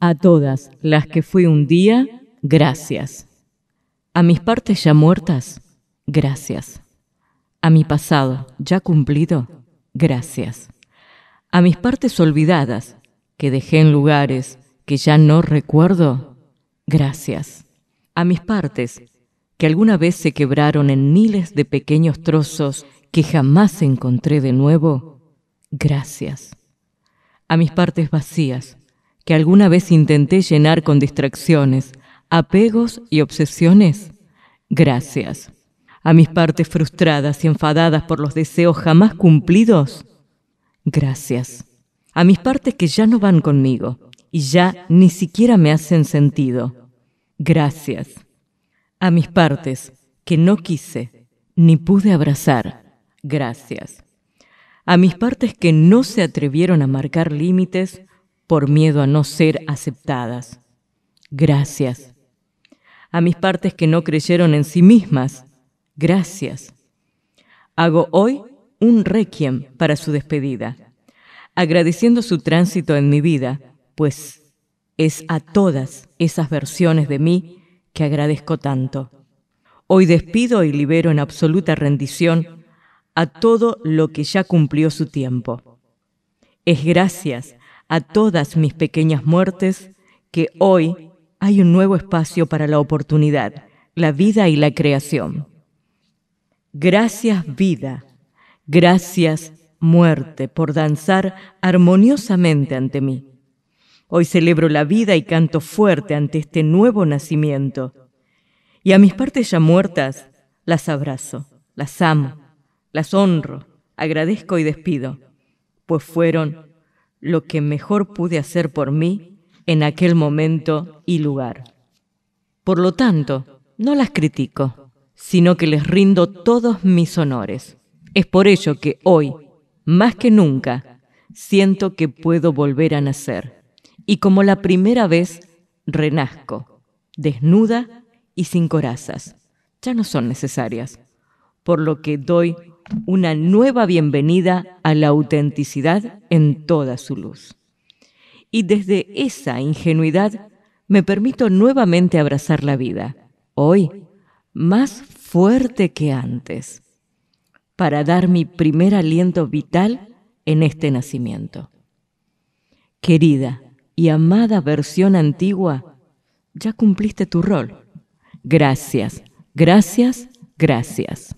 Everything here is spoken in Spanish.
A todas las que fui un día, gracias. A mis partes ya muertas, gracias. A mi pasado ya cumplido, gracias. A mis partes olvidadas, que dejé en lugares que ya no recuerdo, gracias. A mis partes que alguna vez se quebraron en miles de pequeños trozos que jamás encontré de nuevo, gracias. A mis partes vacías, que alguna vez intenté llenar con distracciones, apegos y obsesiones, gracias. A mis partes frustradas y enfadadas por los deseos jamás cumplidos, gracias. A mis partes que ya no van conmigo y ya ni siquiera me hacen sentido, gracias a mis partes que no quise ni pude abrazar, gracias. A mis partes que no se atrevieron a marcar límites por miedo a no ser aceptadas, gracias. A mis partes que no creyeron en sí mismas, gracias. Hago hoy un requiem para su despedida, agradeciendo su tránsito en mi vida, pues es a todas esas versiones de mí que agradezco tanto. Hoy despido y libero en absoluta rendición a todo lo que ya cumplió su tiempo. Es gracias a todas mis pequeñas muertes que hoy hay un nuevo espacio para la oportunidad, la vida y la creación. Gracias vida, gracias muerte por danzar armoniosamente ante mí. Hoy celebro la vida y canto fuerte ante este nuevo nacimiento. Y a mis partes ya muertas, las abrazo, las amo, las honro, agradezco y despido, pues fueron lo que mejor pude hacer por mí en aquel momento y lugar. Por lo tanto, no las critico, sino que les rindo todos mis honores. Es por ello que hoy, más que nunca, siento que puedo volver a nacer y como la primera vez renazco, desnuda y sin corazas. Ya no son necesarias, por lo que doy una nueva bienvenida a la autenticidad en toda su luz. Y desde esa ingenuidad me permito nuevamente abrazar la vida, hoy más fuerte que antes, para dar mi primer aliento vital en este nacimiento. Querida, y amada versión antigua, ya cumpliste tu rol. Gracias, gracias, gracias.